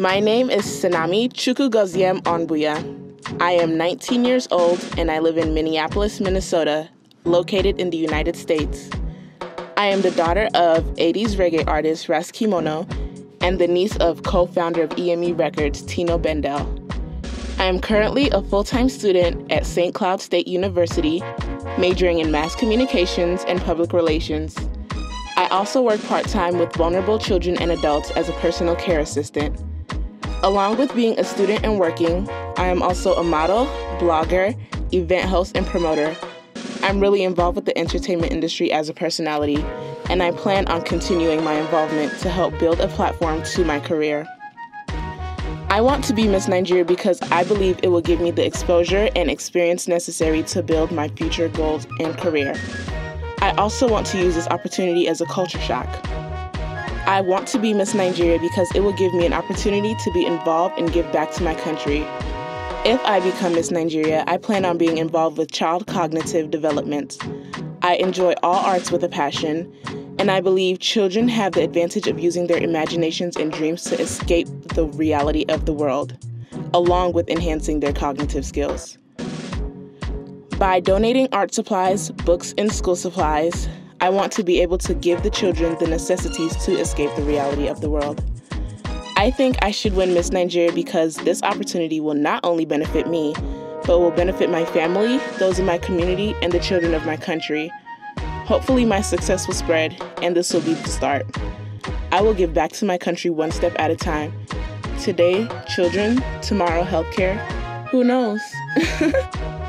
My name is Sennami Chukwugoziem Onwubuya. I am 19 years old and I live in Minneapolis, Minnesota, located in the United States. I am the daughter of 80s reggae artist Ras Kimono and the niece of co founder of EME Records, Tino Bendel. I am currently a full time student at St. Cloud State University, majoring in mass communications and public relations. I also work part time with vulnerable children and adults as a personal care assistant. Along with being a student and working, I am also a model, blogger, event host, and promoter. I'm really involved with the entertainment industry as a personality, and I plan on continuing my involvement to help build a platform to my career. I want to be Miss Nigeria because I believe it will give me the exposure and experience necessary to build my future goals and career. I also want to use this opportunity as a culture shock. I want to be Miss Nigeria because it will give me an opportunity to be involved and give back to my country. If I become Miss Nigeria, I plan on being involved with child cognitive development. I enjoy all arts with a passion, and I believe children have the advantage of using their imaginations and dreams to escape the reality of the world, along with enhancing their cognitive skills. By donating art supplies, books, and school supplies, I want to be able to give the children the necessities to escape the reality of the world. I think I should win Miss Nigeria because this opportunity will not only benefit me, but will benefit my family, those in my community, and the children of my country. Hopefully, my success will spread, and this will be the start. I will give back to my country one step at a time. Today, children, tomorrow, healthcare. Who knows?